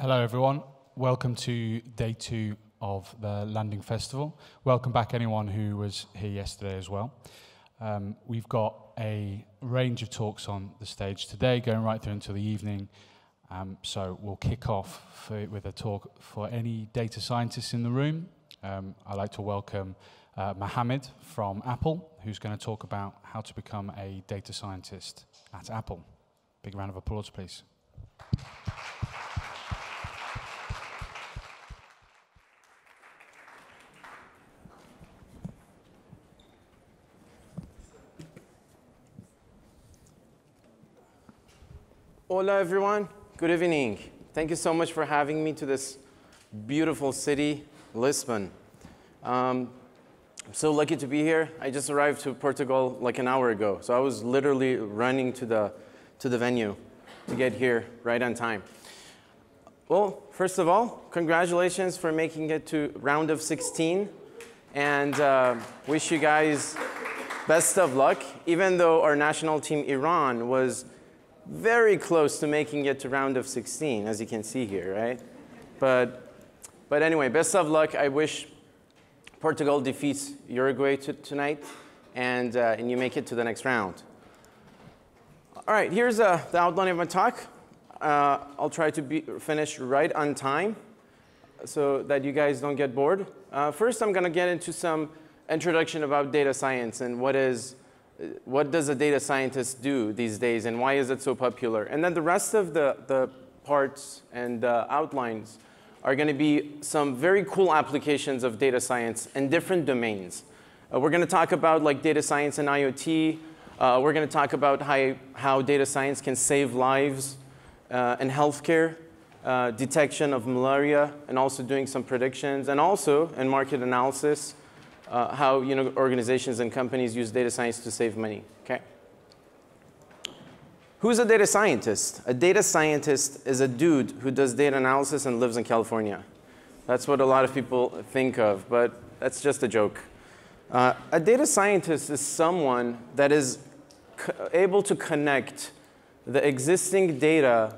Hello, everyone. Welcome to day two of the Landing Festival. Welcome back, anyone who was here yesterday as well. Um, we've got a range of talks on the stage today, going right through until the evening. Um, so we'll kick off for, with a talk for any data scientists in the room. Um, I'd like to welcome uh, Mohammad from Apple, who's going to talk about how to become a data scientist at Apple. Big round of applause, please. Hola, everyone. Good evening. Thank you so much for having me to this beautiful city, Lisbon. Um, I'm so lucky to be here. I just arrived to Portugal like an hour ago, so I was literally running to the, to the venue to get here right on time. Well, first of all, congratulations for making it to round of 16, and uh, wish you guys best of luck, even though our national team, Iran, was very close to making it to round of 16, as you can see here, right? But, but anyway, best of luck. I wish Portugal defeats Uruguay tonight and, uh, and you make it to the next round. All right, here's uh, the outline of my talk. Uh, I'll try to be finish right on time so that you guys don't get bored. Uh, first, I'm going to get into some introduction about data science and what is what does a data scientist do these days and why is it so popular? And then the rest of the, the parts and uh, outlines are going to be some very cool applications of data science in different domains. Uh, we're going to talk about like data science and IoT. Uh, we're going to talk about how, how data science can save lives uh, in healthcare, uh, detection of malaria, and also doing some predictions, and also in market analysis, uh, how you know, organizations and companies use data science to save money. Okay? Who's a data scientist? A data scientist is a dude who does data analysis and lives in California. That's what a lot of people think of, but that's just a joke. Uh, a data scientist is someone that is able to connect the existing data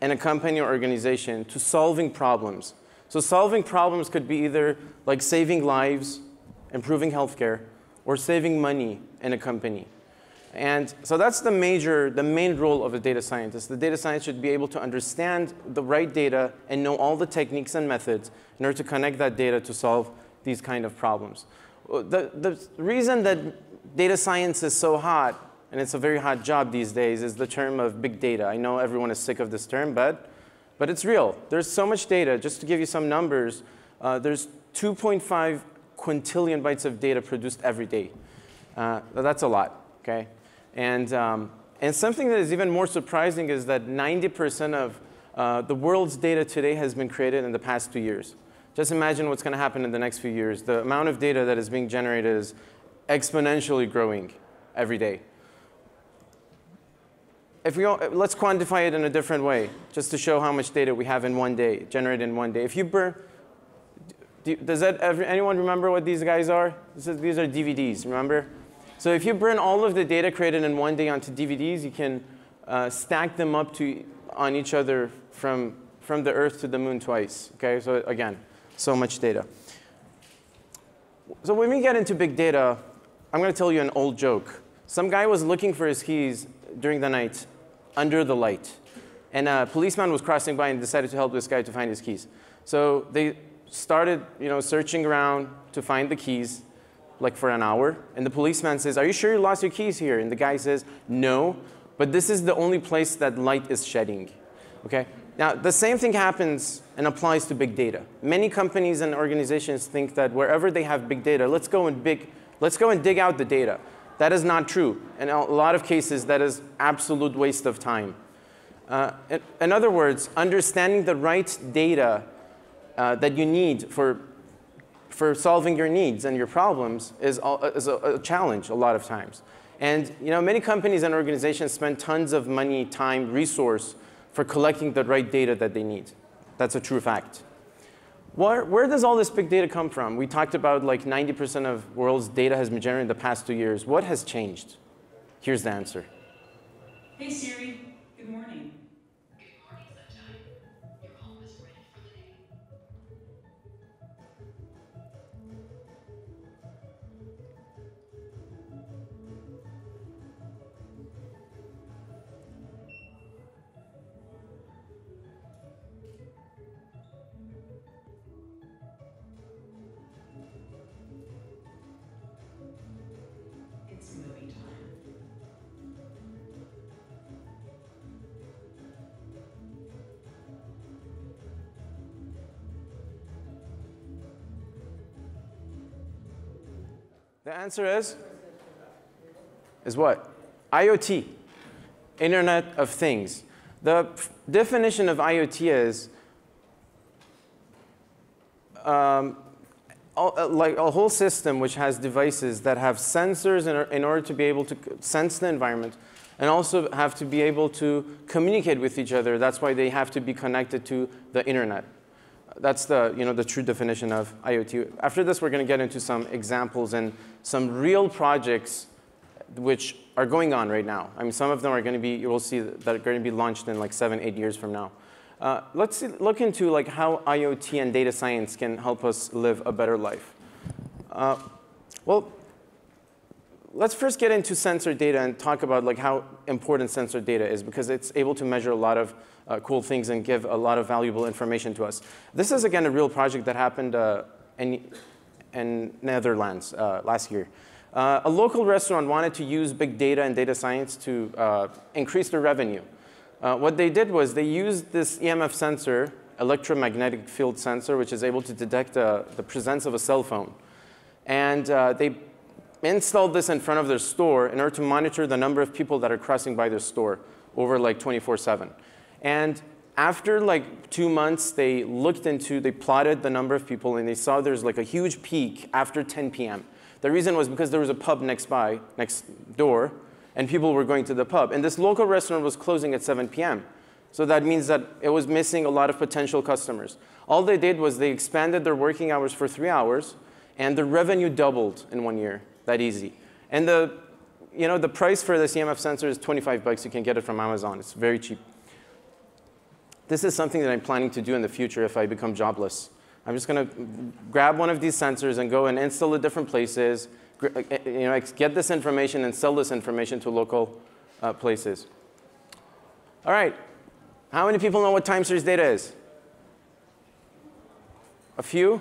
in a company or organization to solving problems. So solving problems could be either like saving lives, improving healthcare, or saving money in a company. And so that's the major, the main role of a data scientist. The data scientist should be able to understand the right data and know all the techniques and methods in order to connect that data to solve these kind of problems. The, the reason that data science is so hot, and it's a very hot job these days, is the term of big data. I know everyone is sick of this term, but, but it's real. There's so much data. Just to give you some numbers, uh, there's 2.5 quintillion bytes of data produced every day. Uh, that's a lot, okay? And, um, and something that is even more surprising is that 90% of uh, the world's data today has been created in the past two years. Just imagine what's going to happen in the next few years. The amount of data that is being generated is exponentially growing every day. If we all, let's quantify it in a different way, just to show how much data we have in one day, generated in one day. If you burn, do, does that anyone remember what these guys are? Is, these are DVDs, remember? So if you burn all of the data created in one day onto DVDs, you can uh, stack them up to, on each other from, from the Earth to the moon twice. Okay, so again, so much data. So when we get into big data, I'm going to tell you an old joke. Some guy was looking for his keys during the night under the light. And a policeman was crossing by and decided to help this guy to find his keys. So they started you know, searching around to find the keys like for an hour. And the policeman says, are you sure you lost your keys here? And the guy says, no, but this is the only place that light is shedding. Okay? Now, the same thing happens and applies to big data. Many companies and organizations think that wherever they have big data, let's go and, big, let's go and dig out the data. That is not true. In a lot of cases, that is absolute waste of time. Uh, in, in other words, understanding the right data uh, that you need for, for solving your needs and your problems is, is a, a, challenge a lot of times. And you know, many companies and organizations spend tons of money, time, resource for collecting the right data that they need. That's a true fact. Where, where does all this big data come from? We talked about like 90% of world's data has been generated in the past two years. What has changed? Here's the answer. Hey Siri, The answer is? Is what? IoT, Internet of Things. The definition of IoT is um, uh, like a whole system which has devices that have sensors in, in order to be able to sense the environment and also have to be able to communicate with each other. That's why they have to be connected to the internet. That's the, you know, the true definition of IoT. After this, we're going to get into some examples and some real projects which are going on right now. I mean, some of them are going to be, you will see that are going to be launched in like seven, eight years from now. Uh, let's see, look into like how IoT and data science can help us live a better life. Uh, well, let's first get into sensor data and talk about like how important sensor data is because it's able to measure a lot of uh, cool things and give a lot of valuable information to us. This is again a real project that happened uh, in, in Netherlands uh, last year. Uh, a local restaurant wanted to use big data and data science to increase their revenue. Uh, what they did was they used this EMF sensor, electromagnetic field sensor, which is able to detect uh, the presence of a cell phone. And uh, they installed this in front of their store in order to monitor the number of people that are crossing by their store over like 24-7. And after like two months, they looked into, they plotted the number of people, and they saw there's like a huge peak after 10 p.m. The reason was because there was a pub next by, next door, and people were going to the pub. And this local restaurant was closing at 7 p.m. So that means that it was missing a lot of potential customers. All they did was they expanded their working hours for three hours, and the revenue doubled in one year, that easy. And the, you know, the price for this EMF sensor is 25 bucks. You can get it from Amazon. It's very cheap. This is something that I'm planning to do in the future if I become jobless. I'm just going to grab one of these sensors and go and install it different places, uh, you know, get this information and sell this information to local uh, places. All right. How many people know what time series data is? A few? All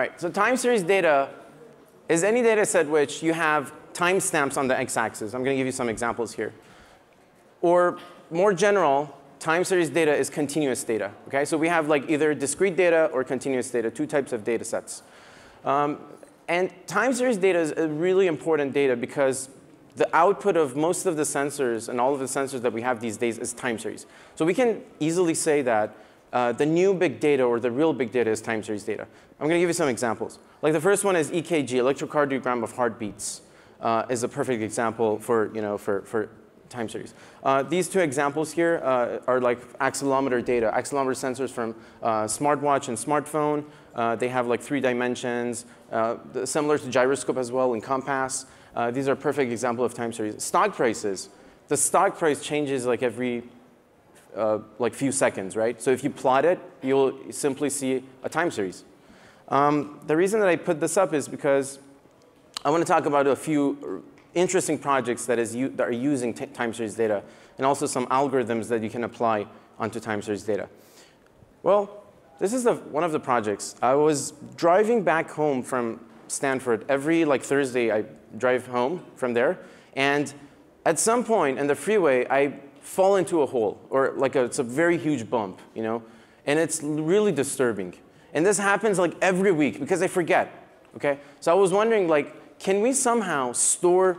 right. So time series data is any data set which you have timestamps on the x-axis. I'm going to give you some examples here. Or more general, time series data is continuous data. Okay, so we have like either discrete data or continuous data, two types of data sets. Um, and time series data is a really important data because the output of most of the sensors and all of the sensors that we have these days is time series. So we can easily say that uh, the new big data or the real big data is time series data. I'm going to give you some examples. Like the first one is EKG, electrocardiogram of heartbeats, uh, is a perfect example for, you know, for, for time series. Uh, these two examples here uh, are like accelerometer data, accelerometer sensors from uh, smartwatch and smartphone. Uh, they have like three dimensions, similar to gyroscope as well and compass. These are perfect example of time series. Stock prices. The stock price changes like every like few seconds, right? So if you plot it, you'll simply see a time series. Um, the reason that I put this up is because I want to talk about a few interesting projects that, is that are using time series data, and also some algorithms that you can apply onto time series data. Well, this is the, one of the projects. I was driving back home from Stanford. Every like Thursday, I drive home from there. And at some point in the freeway, I fall into a hole, or like a, it's a very huge bump, you know? And it's really disturbing. And this happens like every week because I forget, okay? So I was wondering like, can we somehow store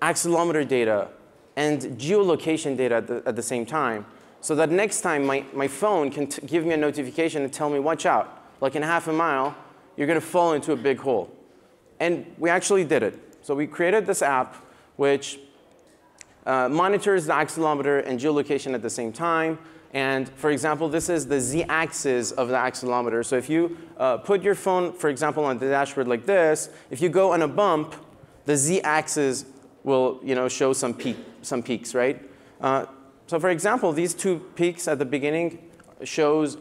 accelerometer data and geolocation data at the, at the same time so that next time my, my phone can give me a notification and tell me, watch out, like in half a mile, you're to fall into a big hole. And we actually did it. So we created this app which uh, monitors the accelerometer and geolocation at the same time. And for example, this is the z-axis of the accelerometer. So if you uh, put your phone, for example, on the dashboard like this, if you go on a bump, the z-axis will you know, show some, peak, some peaks, right? Uh, so for example, these two peaks at the beginning shows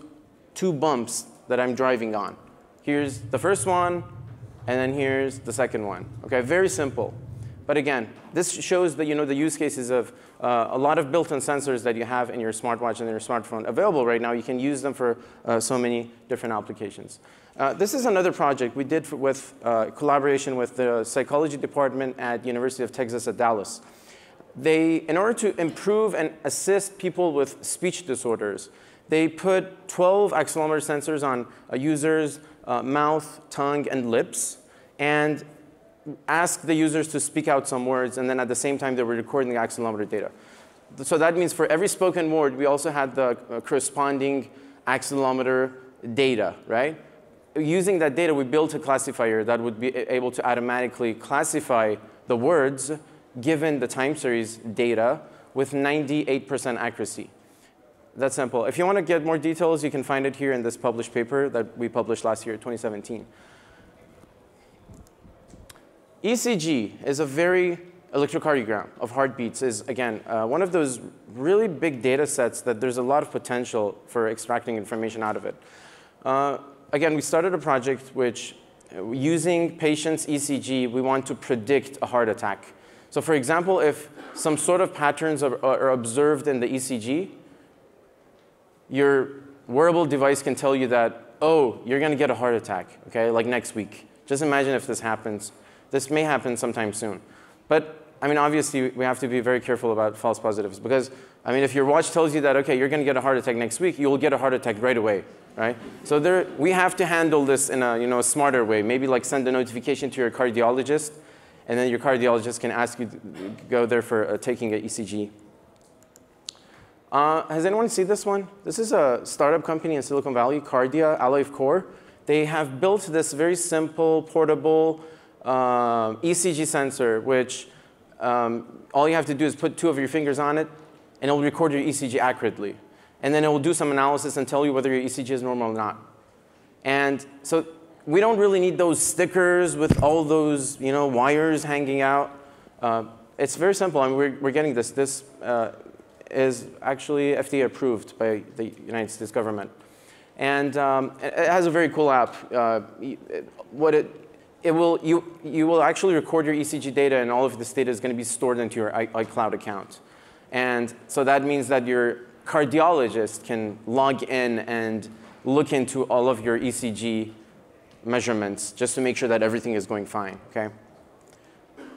two bumps that I'm driving on. Here's the first one, and then here's the second one. Okay, very simple. But again, this shows the, you know, the use cases of uh, a lot of built-in sensors that you have in your smartwatch and your smartphone available right now. You can use them for uh, so many different applications. Uh, this is another project we did with uh, collaboration with the psychology department at University of Texas at Dallas. They, in order to improve and assist people with speech disorders, they put 12 accelerometer sensors on a user's uh, mouth, tongue, and lips. And ask the users to speak out some words, and then at the same time, they were recording the accelerometer data. So that means for every spoken word, we also had the uh, corresponding accelerometer data, right? Using that data, we built a classifier that would be able to automatically classify the words given the time series data with 98% accuracy. That's simple. If you want to get more details, you can find it here in this published paper that we published last year, 2017. ECG is a very electrocardiogram of heartbeats is, again, uh, one of those really big data sets that there's a lot of potential for extracting information out of it. Uh, again, we started a project which, uh, using patients' ECG, we want to predict a heart attack. So for example, if some sort of patterns are, are observed in the ECG, your wearable device can tell you that, oh, you're going to get a heart attack, okay, like next week. Just imagine if this happens. This may happen sometime soon. But, I mean, obviously, we have to be very careful about false positives because, I mean, if your watch tells you that, okay, you're going to get a heart attack next week, you'll get a heart attack right away, right? So there, we have to handle this in a, you know, a smarter way. Maybe like send a notification to your cardiologist, and then your cardiologist can ask you to go there for uh, taking an ECG. Uh, has anyone seen this one? This is a startup company in Silicon Valley, Kardia, AliveCor. They have built this very simple, portable, um, ECG sensor, which um, all you have to do is put two of your fingers on it, and it will record your ECG accurately. And then it will do some analysis and tell you whether your ECG is normal or not. And so we don't really need those stickers with all those you know, wires hanging out. Uh, it's very simple. I mean, we're, we're getting this. This uh, is actually FDA approved by the United States government. And um, it has a very cool app. Uh, what it it will, you, you will actually record your ECG data and all of this data is going to be stored into your iCloud account. And so that means that your cardiologist can log in and look into all of your ECG measurements just to make sure that everything is going fine, okay?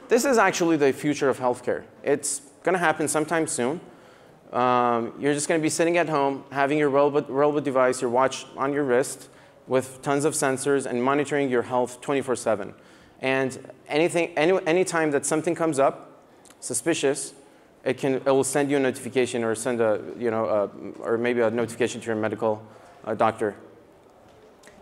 This is actually the future of healthcare. It's going to happen sometime soon. Um, you're just going to be sitting at home, having your wearable device, your watch on your wrist, with tons of sensors and monitoring your health 24/7. And anything, any, anytime that something comes up suspicious, it can it will send you a notification or send a you know a, or maybe a notification to your medical uh, doctor.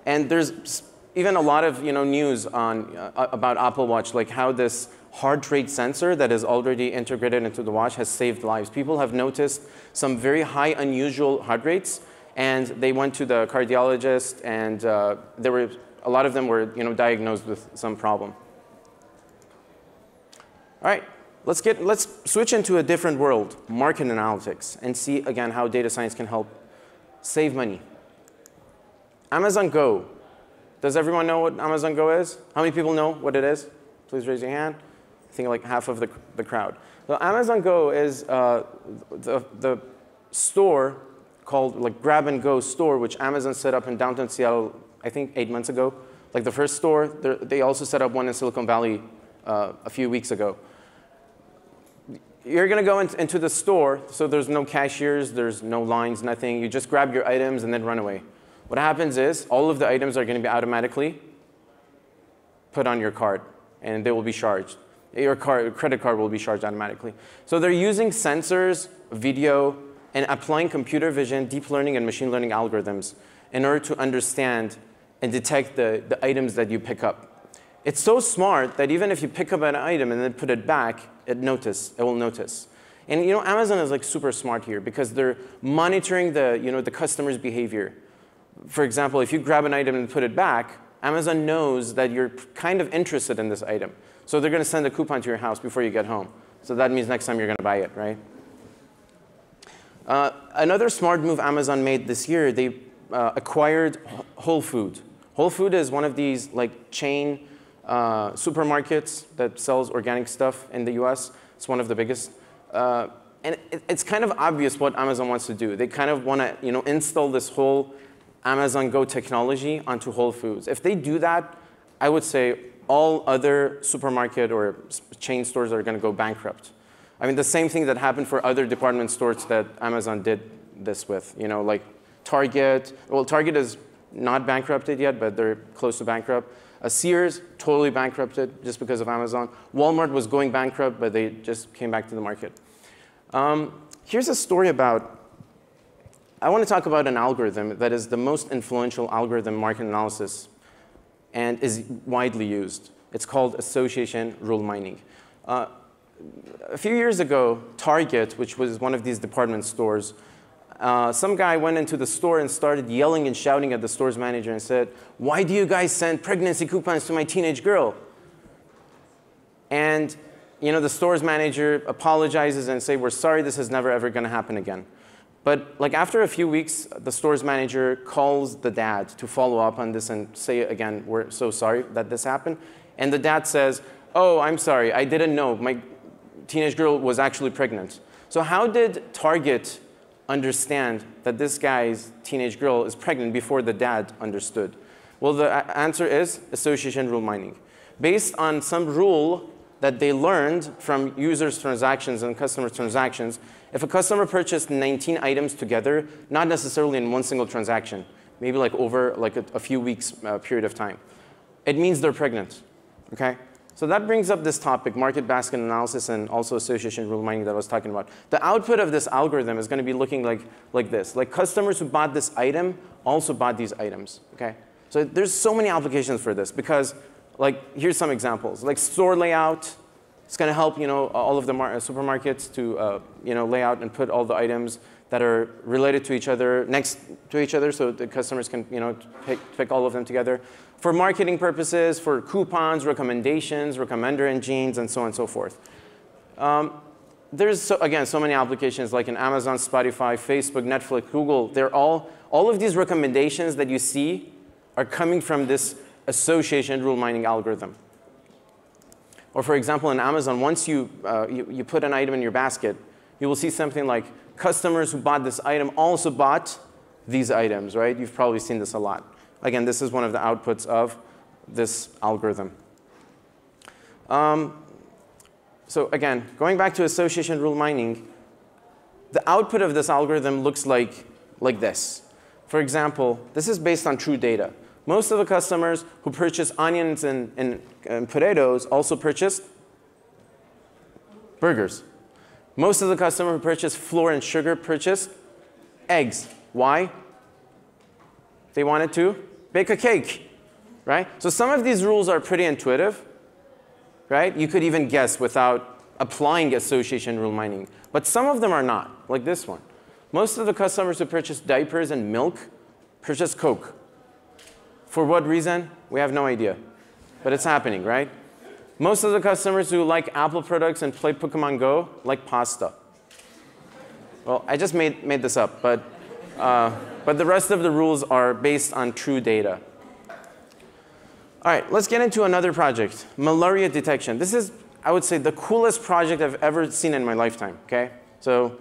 And there's even a lot of you know news on uh, about Apple Watch, like how this heart rate sensor that is already integrated into the watch has saved lives. People have noticed some very high, unusual heart rates and they went to the cardiologist, and uh, there were a lot of them were you know diagnosed with some problem. All right, let's get let's switch into a different world, market analytics, and see again how data science can help save money. Amazon Go. Does everyone know what Amazon Go is? How many people know what it is? Please raise your hand. I think like half of the, the crowd. So Amazon Go is uh, the, the store called like Grab and Go store, which Amazon set up in downtown Seattle, I think eight months ago. Like the first store, they also set up one in Silicon Valley uh, a few weeks ago. You're going to go in, into the store, so there's no cashiers, there's no lines, nothing. You just grab your items and then run away. What happens is all of the items are going to be automatically put on your card, and they will be charged. Your card, credit card will be charged automatically. So they're using sensors, video, and applying computer vision, deep learning, and machine learning algorithms in order to understand and detect the, the items that you pick up. It's so smart that even if you pick up an item and then put it back, it notice, it will notice. And you know, Amazon is like super smart here because they're monitoring the, you know, the customer's behavior. For example, if you grab an item and put it back, Amazon knows that you're kind of interested in this item. So they're going to send a coupon to your house before you get home. So that means next time you're going to buy it, right? Uh, another smart move Amazon made this year, they uh, acquired Whole Food. Whole Food is one of these like chain uh, supermarkets that sells organic stuff in the US. It's one of the biggest. Uh, and it, it's kind of obvious what Amazon wants to do. They kind of want to you know, install this whole Amazon Go technology onto Whole Foods. If they do that, I would say all other supermarket or chain stores are going to go bankrupt. I mean, the same thing that happened for other department stores that Amazon did this with, you know, like Target. Well, Target is not bankrupted yet, but they're close to bankrupt. Uh, Sears totally bankrupted just because of Amazon. Walmart was going bankrupt, but they just came back to the market. Um, here's a story about, I want to talk about an algorithm that is the most influential algorithm market analysis and is widely used. It's called association rule mining. Uh, a few years ago, Target, which was one of these department stores, uh, some guy went into the store and started yelling and shouting at the store's manager and said, why do you guys send pregnancy coupons to my teenage girl? And you know, the store's manager apologizes and say, we're sorry, this is never ever gonna happen again. But like after a few weeks, the store's manager calls the dad to follow up on this and say again, we're so sorry that this happened. And the dad says, oh, I'm sorry, I didn't know. My teenage girl was actually pregnant. So how did Target understand that this guy's teenage girl is pregnant before the dad understood? Well, the answer is association rule mining. Based on some rule that they learned from users' transactions and customer transactions, if a customer purchased 19 items together, not necessarily in one single transaction, maybe like over like a, a few weeks uh, period of time, it means they're pregnant, okay? So that brings up this topic, market basket analysis and also association rule mining that I was talking about. The output of this algorithm is going to be looking like, like this. Like customers who bought this item also bought these items, okay? So there's so many applications for this because like here's some examples. Like store layout, it's going to help you know all of the supermarkets to uh, you know lay out and put all the items that are related to each other next to each other so the customers can you know pick, pick all of them together for marketing purposes, for coupons, recommendations, recommender engines, and so on and so forth. Um, there's, so, again, so many applications like in Amazon, Spotify, Facebook, Netflix, Google. They're all, all of these recommendations that you see are coming from this association rule mining algorithm. Or for example, in Amazon, once you, uh, you, you put an item in your basket, you will see something like customers who bought this item also bought these items, right? You've probably seen this a lot. Again, this is one of the outputs of this algorithm. Um, so again, going back to association rule mining, the output of this algorithm looks like, like this. For example, this is based on true data. Most of the customers who purchase onions and, and, and potatoes also purchased burgers. Most of the customers who purchase flour and sugar purchased eggs. Why? They wanted to bake a cake, right? So some of these rules are pretty intuitive, right? You could even guess without applying association rule mining. But some of them are not, like this one. Most of the customers who purchase diapers and milk purchase Coke. For what reason? We have no idea. But it's happening, right? Most of the customers who like Apple products and play Pokemon Go like pasta. Well, I just made, made this up, but, uh, but the rest of the rules are based on true data. All right, let's get into another project, malaria detection. This is, I would say, the coolest project I've ever seen in my lifetime, okay? So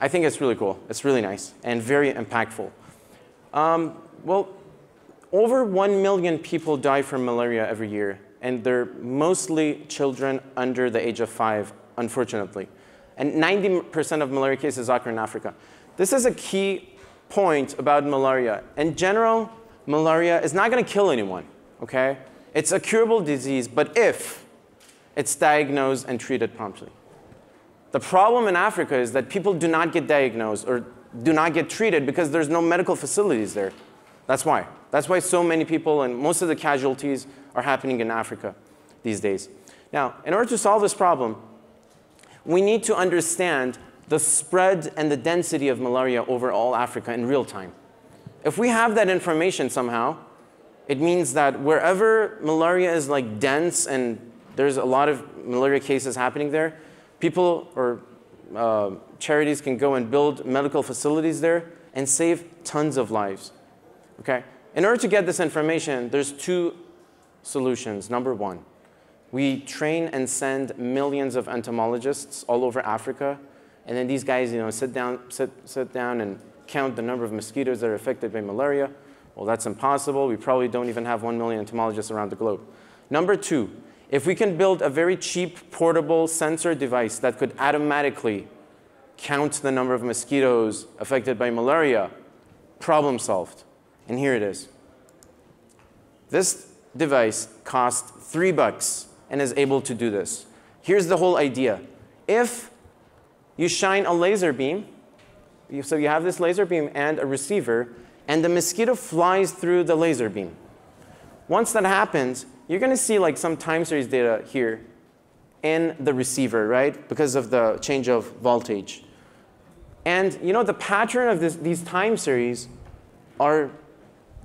I think it's really cool. It's really nice and very impactful. Um, well, over 1 million people die from malaria every year, and they're mostly children under the age of five, unfortunately. And 90% of malaria cases occur in Africa. This is a key point about malaria. In general, malaria is not going to kill anyone, okay? It's a curable disease, but if it's diagnosed and treated promptly. The problem in Africa is that people do not get diagnosed or do not get treated because there's no medical facilities there. That's why. That's why so many people and most of the casualties are happening in Africa these days. Now, in order to solve this problem, we need to understand the spread and the density of malaria over all Africa in real time. If we have that information somehow, it means that wherever malaria is like dense and there's a lot of malaria cases happening there, people or uh, charities can go and build medical facilities there and save tons of lives. Okay? In order to get this information, there's two solutions. Number one, we train and send millions of entomologists all over Africa, and then these guys, you know, sit down, sit, sit down and count the number of mosquitoes that are affected by malaria. Well, that's impossible. We probably don't even have one million entomologists around the globe. Number two, if we can build a very cheap portable sensor device that could automatically count the number of mosquitoes affected by malaria, problem solved. And here it is. This device costs three bucks and is able to do this. Here's the whole idea. If you shine a laser beam, so you have this laser beam and a receiver, and the mosquito flies through the laser beam. Once that happens, you're going to see like some time series data here in the receiver, right? Because of the change of voltage. And you know, the pattern of this, these time series are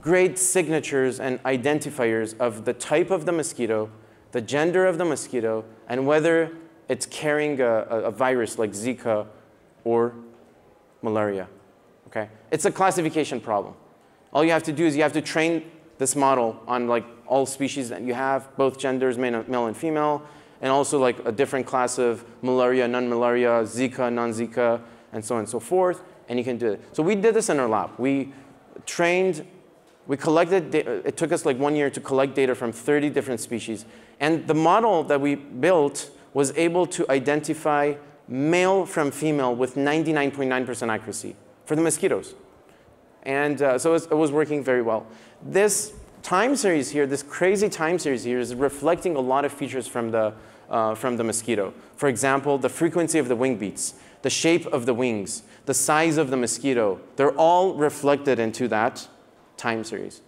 great signatures and identifiers of the type of the mosquito, the gender of the mosquito, and whether it's carrying a, a virus like Zika or malaria. Okay? It's a classification problem. All you have to do is you have to train this model on like all species that you have, both genders, male and female, and also like a different class of malaria, non-malaria, Zika, non-Zika, and so on and so forth, and you can do it. So we did this in our lab. We trained, we collected, it took us like one year to collect data from 30 different species. And the model that we built was able to identify male from female with 99.9% accuracy for the mosquitoes. And uh, so it was, it was working very well. This time series here, this crazy time series here is reflecting a lot of features from the, uh, from the mosquito. For example, the frequency of the wing beats, the shape of the wings, the size of the mosquito, they're all reflected into that time series.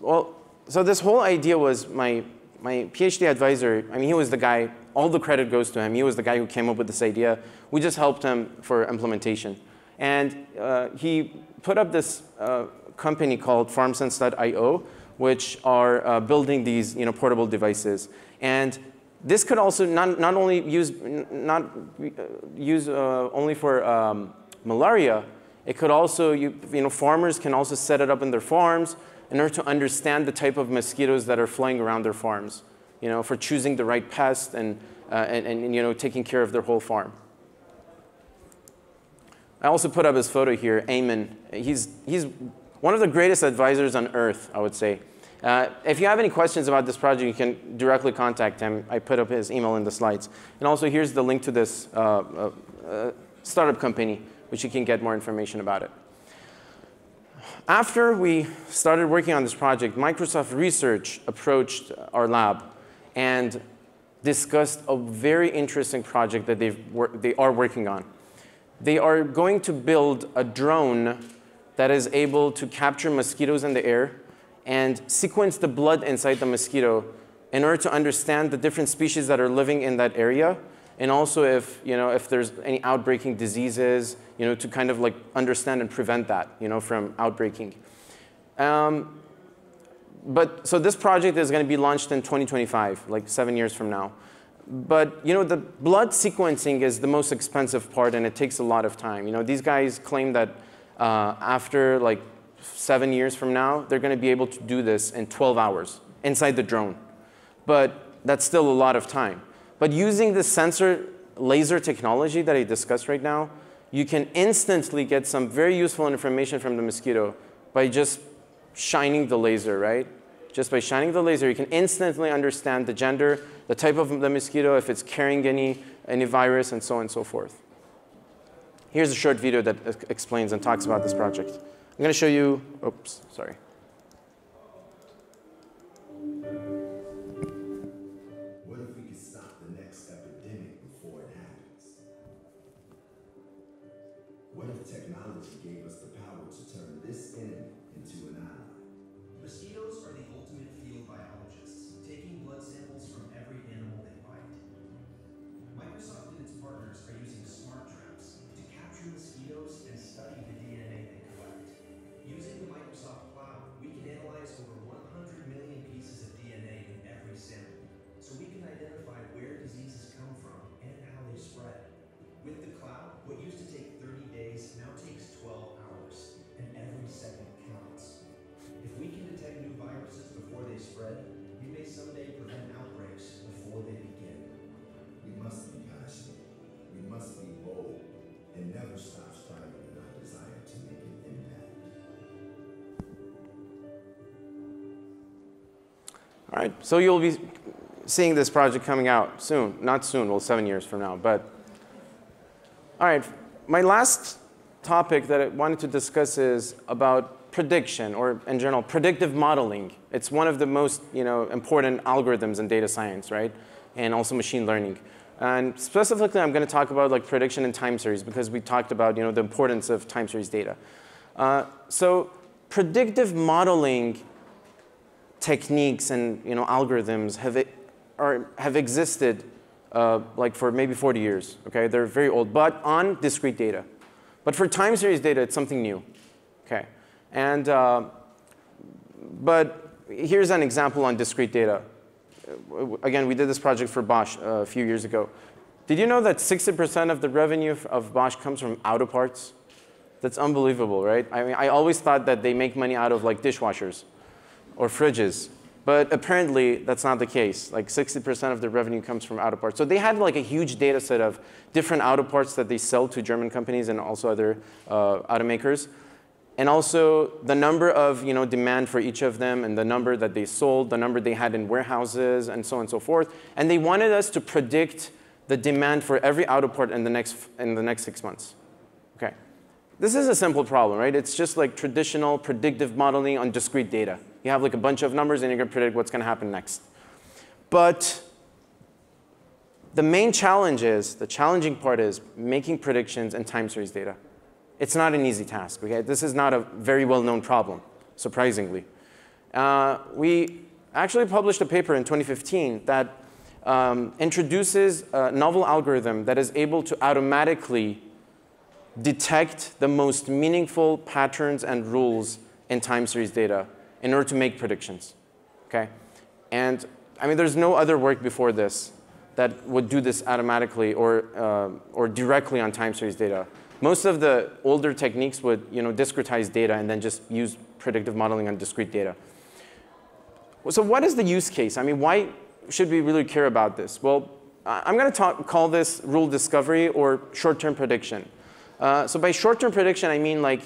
Well, so this whole idea was my, my PhD advisor, I mean, he was the guy, all the credit goes to him. He was the guy who came up with this idea. We just helped him for implementation. And uh, he put up this uh, company called FarmSense.io, which are uh, building these you know, portable devices. And this could also not, not only use, not uh, use uh, only for um, malaria, it could also, you, you know, farmers can also set it up in their farms in order to understand the type of mosquitoes that are flying around their farms, you know, for choosing the right pest and, uh, and, and, you know, taking care of their whole farm. I also put up his photo here, Eamonn. He's, he's one of the greatest advisors on earth, I would say. Uh, if you have any questions about this project, you can directly contact him. I put up his email in the slides. And also, here's the link to this uh, uh, uh, startup company, which you can get more information about it. After we started working on this project, Microsoft Research approached our lab and discussed a very interesting project that they are working on. They are going to build a drone that is able to capture mosquitoes in the air and sequence the blood inside the mosquito in order to understand the different species that are living in that area and also if, you know, if there's any outbreaking diseases, you know, to kind of like understand and prevent that, you know, from outbreaking. Um, but so this project is going to be launched in 2025, like seven years from now. But you know, the blood sequencing is the most expensive part, and it takes a lot of time. You know, these guys claim that uh, after like seven years from now, they're going to be able to do this in 12 hours inside the drone. But that's still a lot of time. But using the sensor laser technology that I discussed right now, you can instantly get some very useful information from the mosquito by just shining the laser, right? Just by shining the laser, you can instantly understand the gender, the type of the mosquito, if it's carrying any, any virus, and so on and so forth. Here's a short video that explains and talks about this project. I'm going to show you, oops, sorry. All right, so you'll be seeing this project coming out soon. Not soon, well, seven years from now. But all right, my last topic that I wanted to discuss is about prediction, or in general, predictive modeling. It's one of the most you know, important algorithms in data science, right? And also machine learning. And specifically, I'm going to talk about like prediction and time series because we talked about you know, the importance of time series data. Uh, so predictive modeling techniques and you know, algorithms have, are, have existed uh, like for maybe 40 years. Okay, they're very old, but on discrete data. But for time series data, it's something new. Okay, and uh, but here's an example on discrete data. Again, we did this project for Bosch uh, a few years ago. Did you know that 60% of the revenue of Bosch comes from auto parts? That's unbelievable, right? I mean, I always thought that they make money out of like dishwashers or fridges. But apparently, that's not the case. Like 60% of the revenue comes from auto parts. So they had like a huge data set of different auto parts that they sell to German companies and also other uh, automakers. And also the number of you know, demand for each of them and the number that they sold, the number they had in warehouses and so on and so forth. And they wanted us to predict the demand for every auto part in the next, in the next six months. Okay. This is a simple problem, right? It's just like traditional predictive modeling on discrete data. You have like a bunch of numbers and you're going to predict what's going to happen next. But the main challenge is, the challenging part is making predictions in time series data. It's not an easy task, okay? This is not a very well-known problem, surprisingly. Uh, we actually published a paper in 2015 that um, introduces a novel algorithm that is able to automatically detect the most meaningful patterns and rules in time series data in order to make predictions. Okay? And I mean, there's no other work before this that would do this automatically or, uh, or directly on time series data. Most of the older techniques would you know, discretize data and then just use predictive modeling on discrete data. So what is the use case? I mean, why should we really care about this? Well, I'm going to call this rule discovery or short-term prediction. Uh, so by short-term prediction, I mean like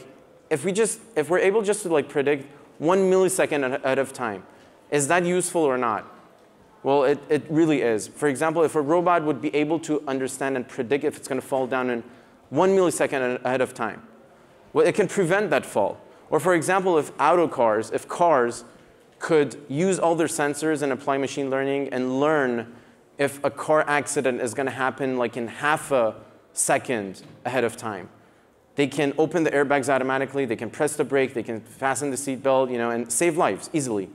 if we just if we're able just to like predict one millisecond ahead of time. Is that useful or not? Well, it, it really is. For example, if a robot would be able to understand and predict if it's going to fall down in one millisecond ahead of time, well, it can prevent that fall. Or for example, if auto cars, if cars could use all their sensors and apply machine learning and learn if a car accident is going to happen like in half a second ahead of time. They can open the airbags automatically. They can press the brake. They can fasten the seatbelt, you know, and save lives easily.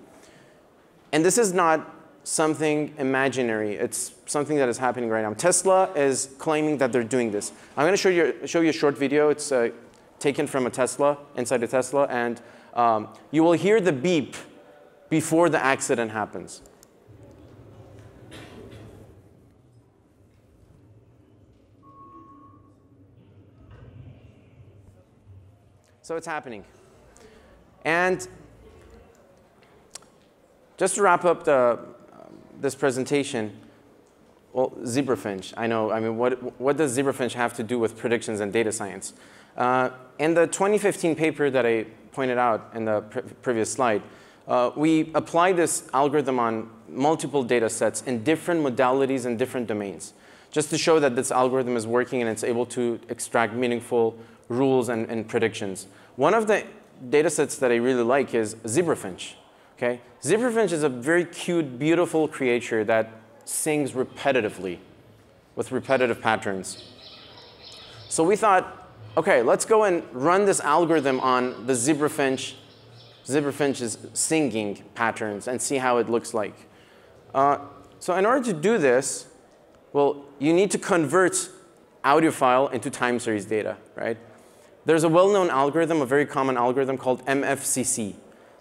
And this is not something imaginary. It's something that is happening right now. Tesla is claiming that they're doing this. I'm going to show you, show you a short video. It's uh, taken from a Tesla, inside a Tesla. And um, you will hear the beep before the accident happens. So it's happening. And just to wrap up the, this presentation, well, zebrafinch, I know, I mean, what, what does zebrafinch have to do with predictions and data science? Uh, in the 2015 paper that I pointed out in the pre previous slide, uh, we applied this algorithm on multiple data sets in different modalities and different domains, just to show that this algorithm is working and it's able to extract meaningful rules and, and predictions. One of the data sets that I really like is zebrafinch. Okay? Zebrafinch is a very cute, beautiful creature that sings repetitively with repetitive patterns. So we thought, okay, let's go and run this algorithm on the zebrafinch, zebrafinch's singing patterns and see how it looks like. Uh, so in order to do this, well, you need to convert audio file into time series data, right? There's a well-known algorithm, a very common algorithm called MFCC.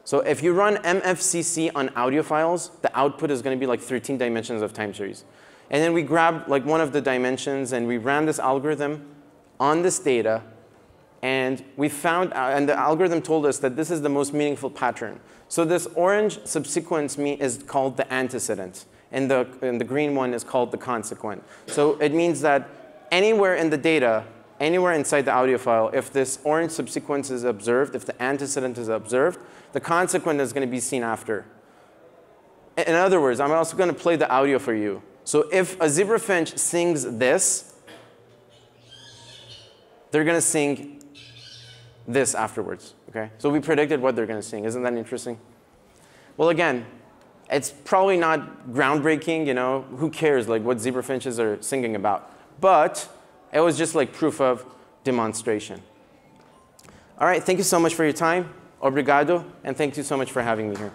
So if you run MFCC on audio files, the output is going to be like 13 dimensions of time series. And then we grabbed like one of the dimensions and we ran this algorithm on this data and we found, uh, and the algorithm told us that this is the most meaningful pattern. So this orange subsequence is called the antecedent, and the, and the green one is called the consequent. So it means that anywhere in the data, anywhere inside the audio file, if this orange subsequence is observed, if the antecedent is observed, the consequent is going to be seen after. In other words, I'm also going to play the audio for you. So if a zebrafinch sings this, they're going to sing this afterwards. Okay, so we predicted what they're going to sing. Isn't that interesting? Well, again, it's probably not groundbreaking. You know, who cares like what zebra finches are singing about? But it was just like proof of demonstration. All right, thank you so much for your time. Obrigado, and thank you so much for having me here.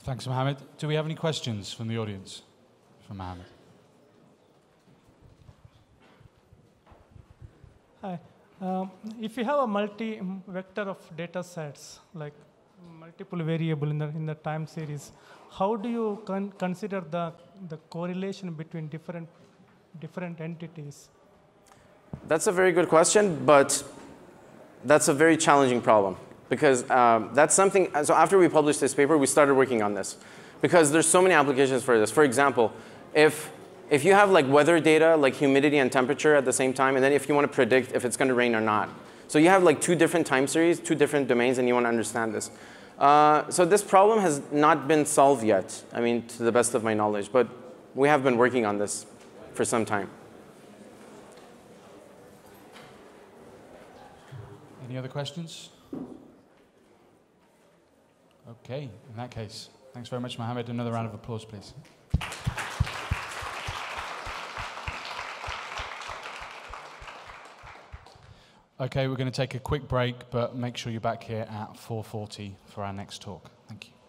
Thanks, Mohammad. Do we have any questions from the audience for Mohammad? Hi. Um, if you have a multi-vector of data sets, like multiple variable in the, in the time series, how do you con consider the, the correlation between different, different entities? That's a very good question, but that's a very challenging problem because um, that's something. So after we published this paper, we started working on this because there's so many applications for this. For example, if if you have like weather data, like humidity and temperature at the same time, and then if you want to predict if it's going to rain or not, so you have like two different time series, two different domains, and you want to understand this. Uh, so this problem has not been solved yet. I mean, to the best of my knowledge, but we have been working on this for some time. Any other questions? Okay, in that case, thanks very much, Mohammad. Another round of applause, please. Okay, we're going to take a quick break, but make sure you're back here at 4.40 for our next talk. Thank you.